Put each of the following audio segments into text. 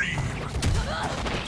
Extreme.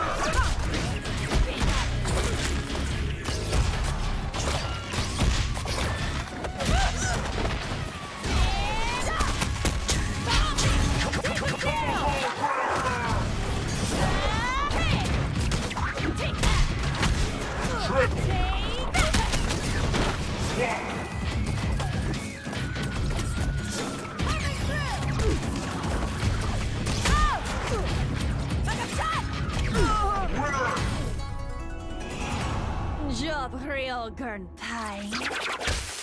Squad. Winner. Job real gern pie.